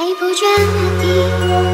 还不倦的你。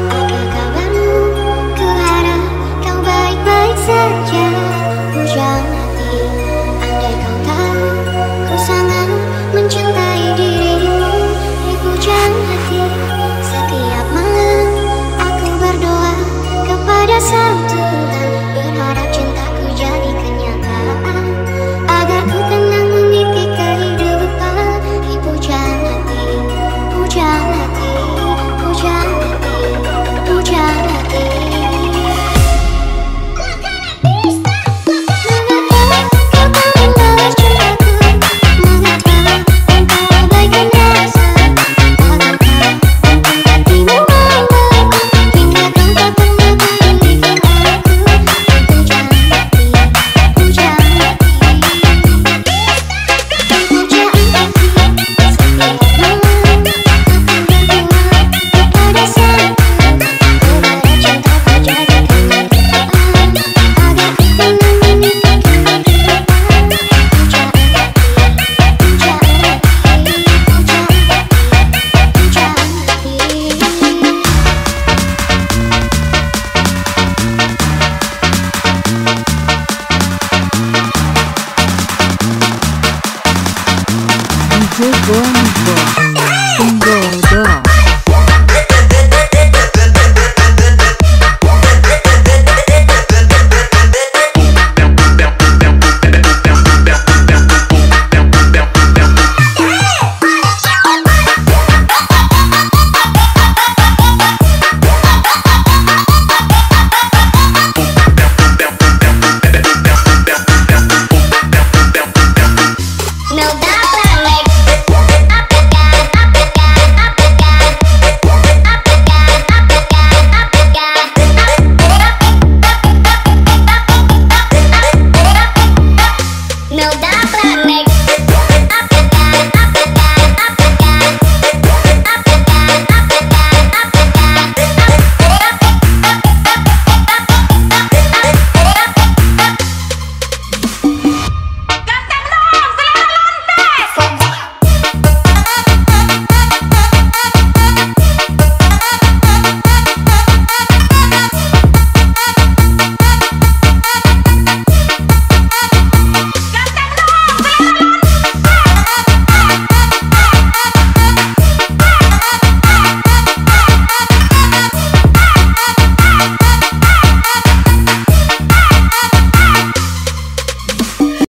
DJ Bongo. Bongo. Black, black.